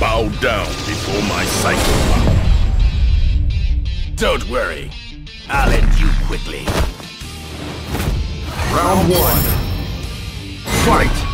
Bow down before my psycho. Don't worry. I'll end you quickly. Round one. Fight!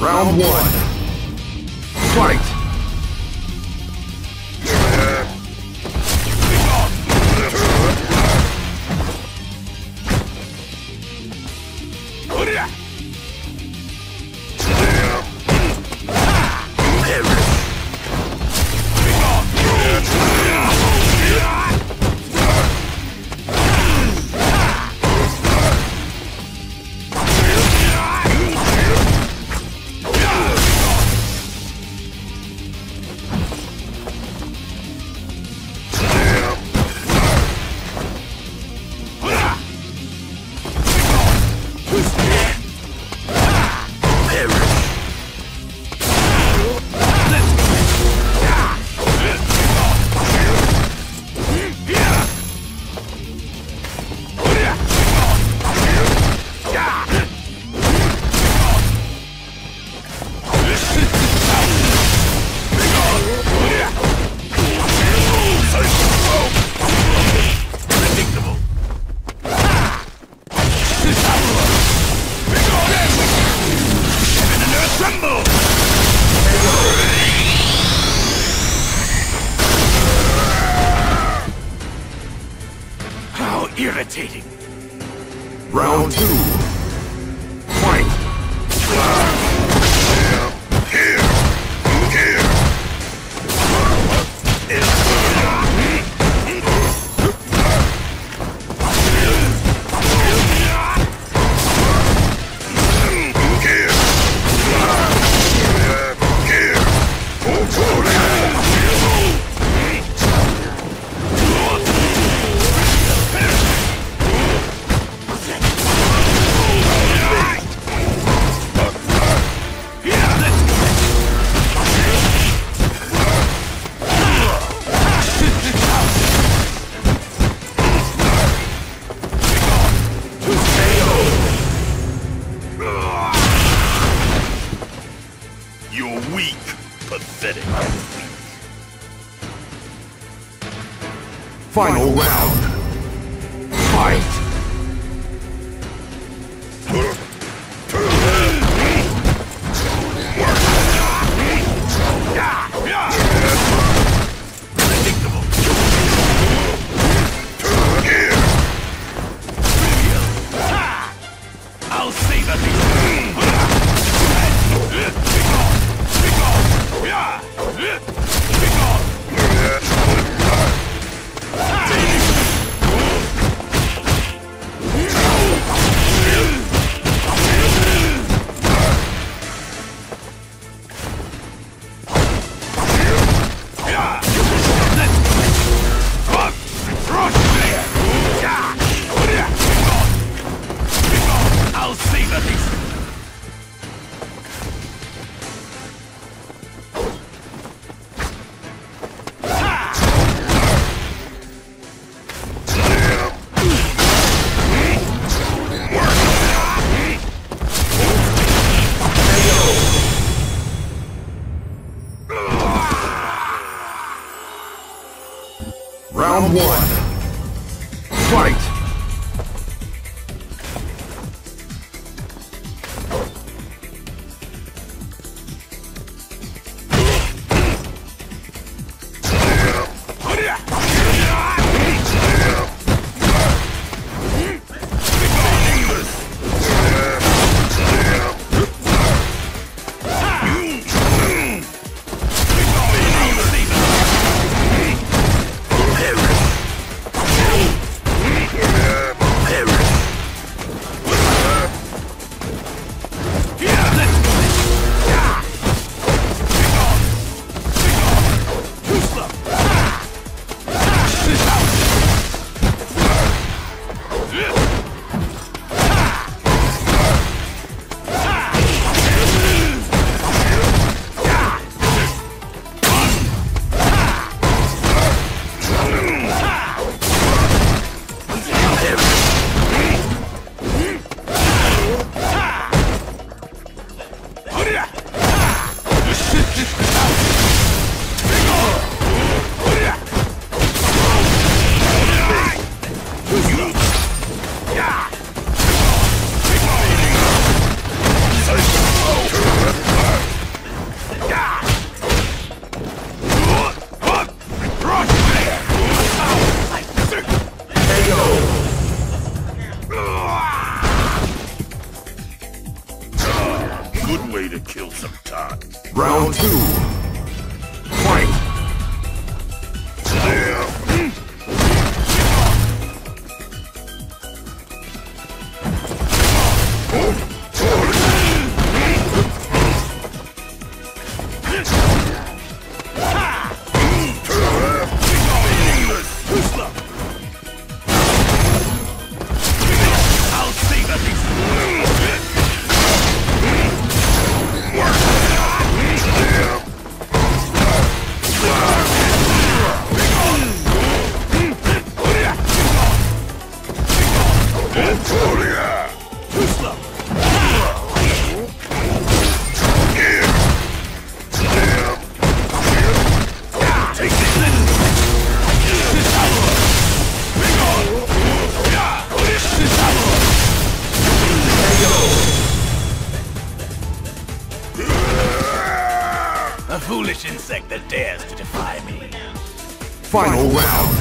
Round one. Fight! Debilitating. Round two. Final round. Final round.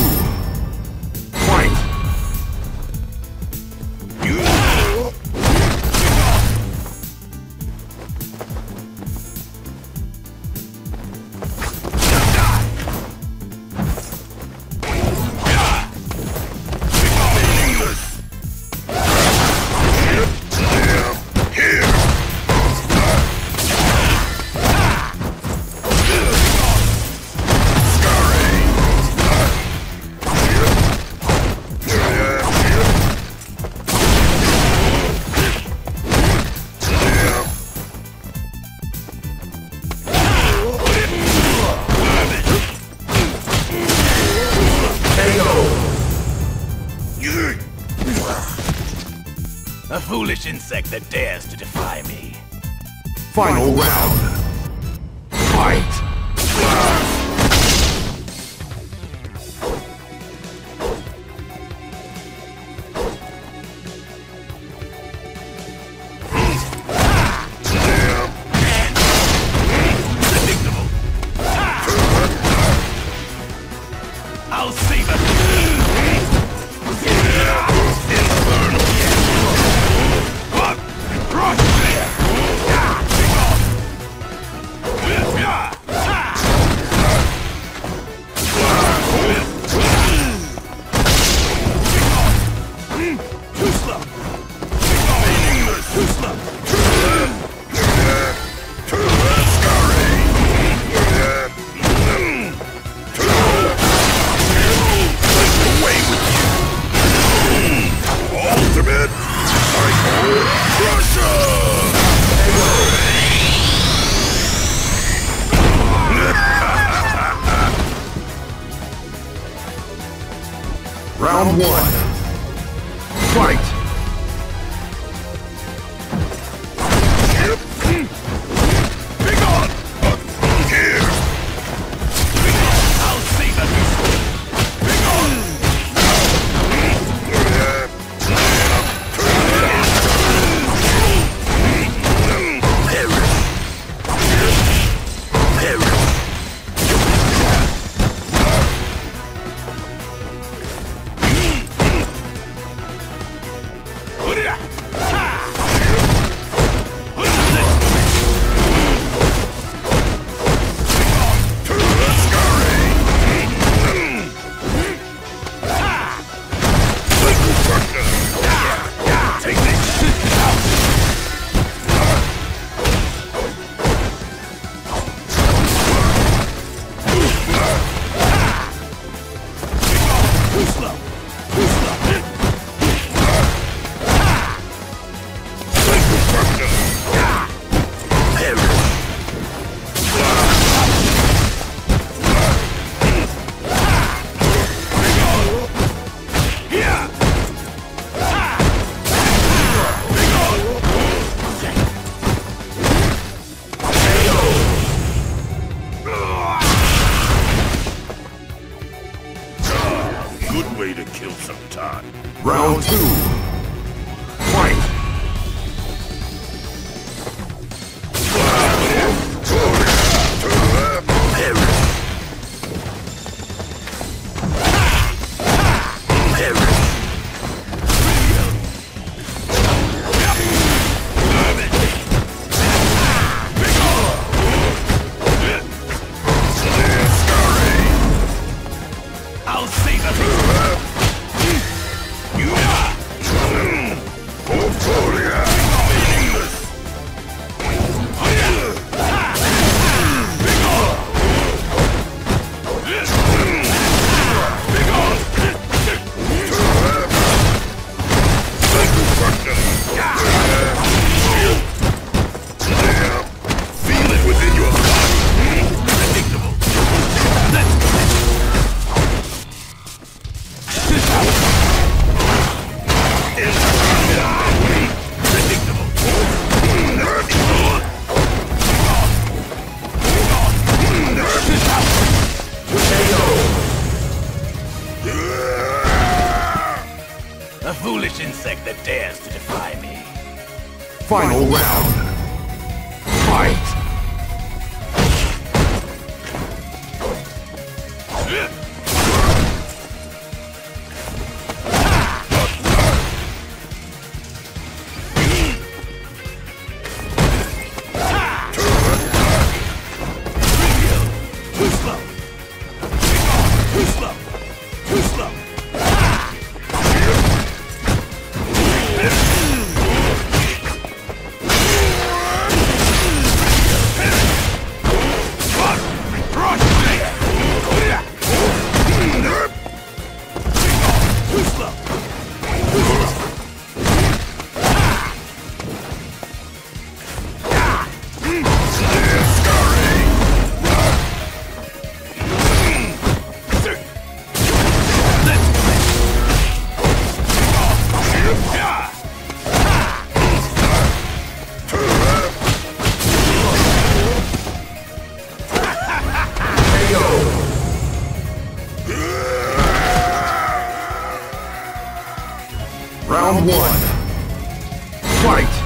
you. foolish insect that dares to defy me. Final, Final round. Fight! Round one. Fight! foolish insect that dares to defy me. Final round. Fight! Round one. Fight!